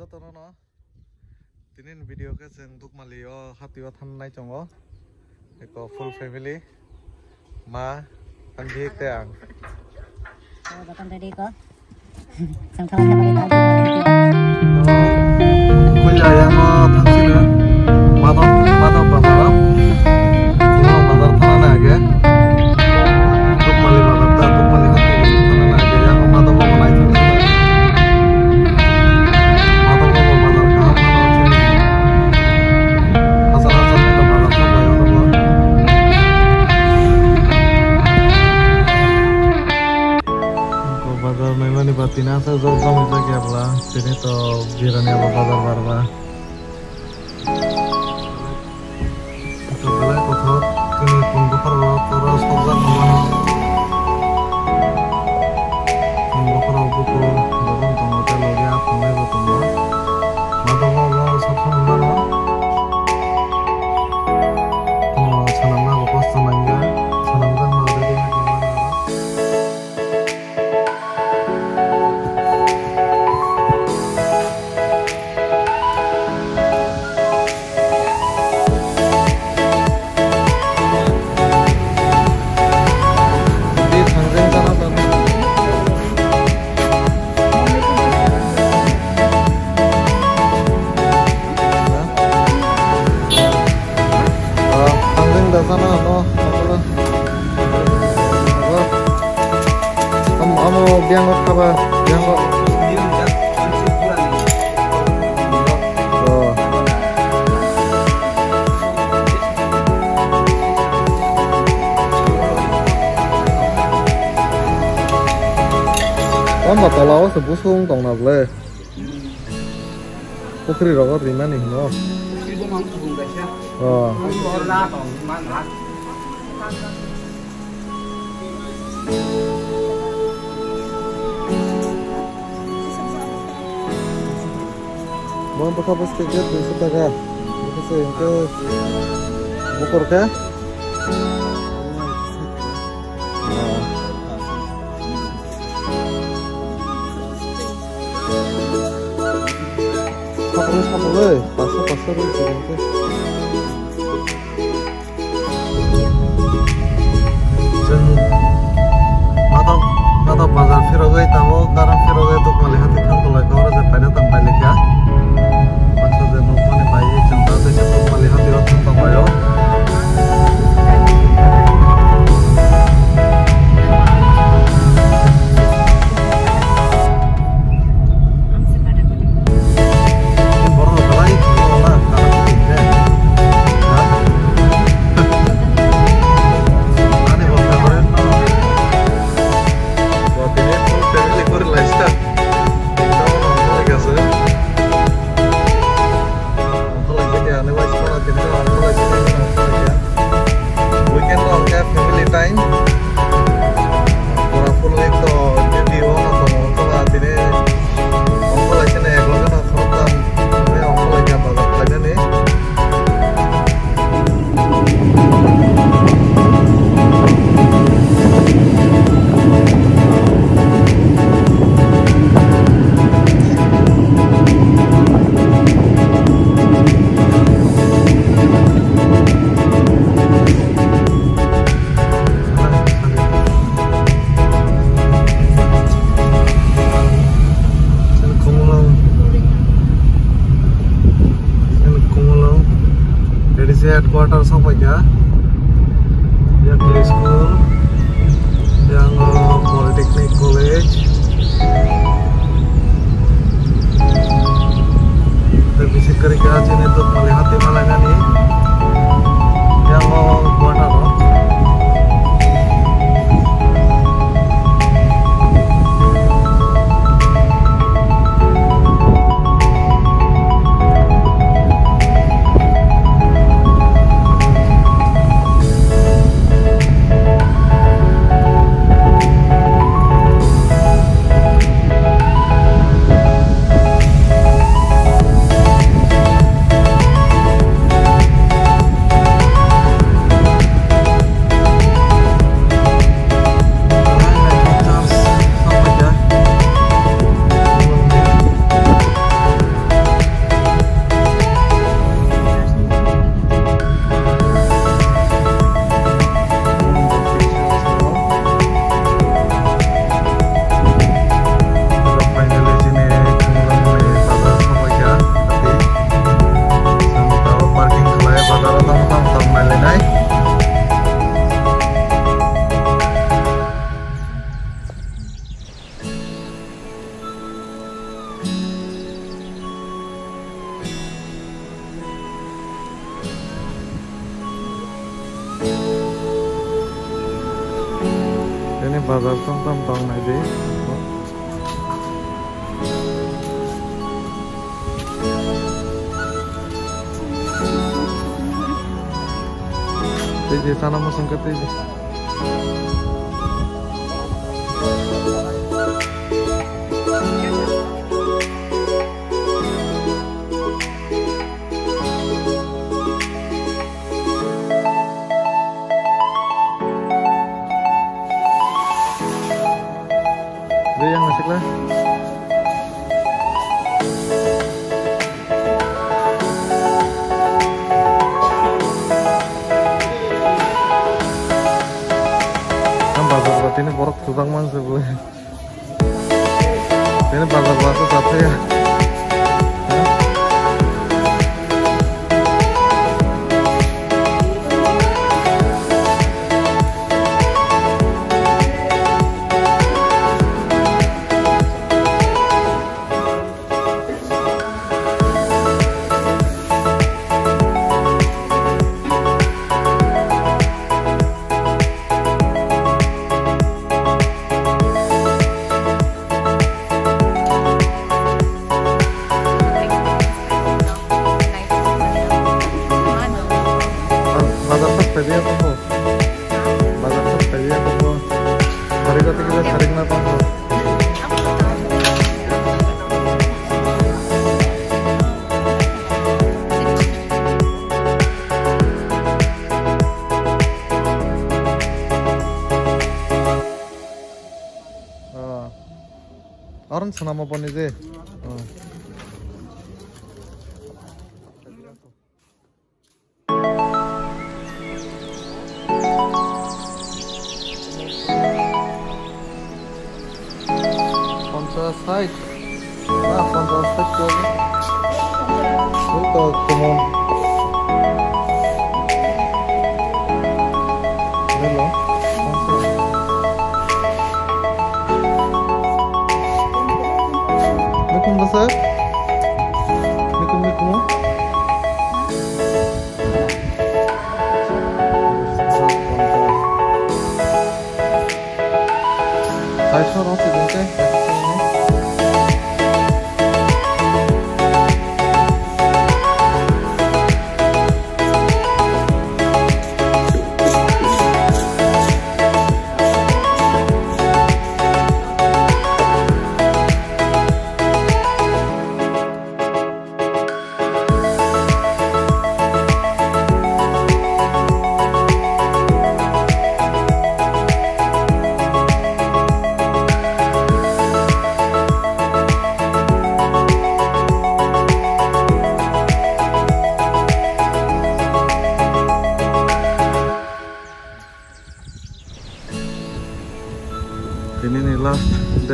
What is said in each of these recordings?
jatana tinin video ke jeng duk mali yo hati yo than nai chongo eko full family ma kan dhik te ang Bapak tadi kok. Sang kawan-kawan Kan mata lawas sebusung tong nable. Pukri rogo terima nih no. Oh. Mau apa apa sedikit di sebelah Itu sih ke bukur ke? 그 사물을 마사바 썰을 주는데 전 마다 마다 마다 필요가 있다고 다른 필요가 있다고 말해야 돼 vào vào trong trong phòng này đi Tiji sana masuk ke Tiji Ini bazar satu ஆரஞ்சு நம்ம பண்ணுது.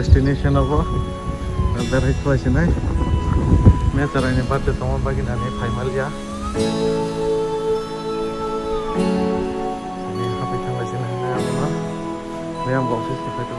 destination of the right place in it. मैं सराय ने बात तो मैं बाकी नहीं फाइनल या यहाँ पे था वैसे ना मैं अपना मैं हम ऑफ़िस के final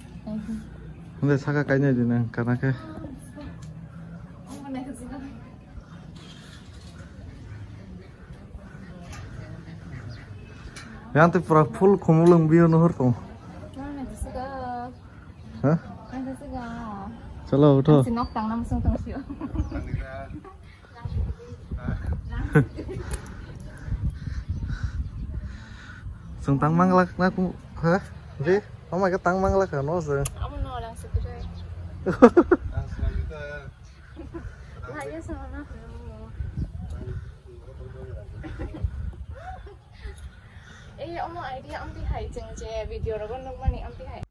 근데 사과 되는 가나게 Yang tuh full kumulung biu nuhur tuh. Tuh mang hah? Oke. Mama ketang mang lah kan nose. Kamu no lang segede. Lang segede. Lah ya sana. Eh, ông nói đi, ông đi hay chừng chè video rồi con nó này ông đi hay.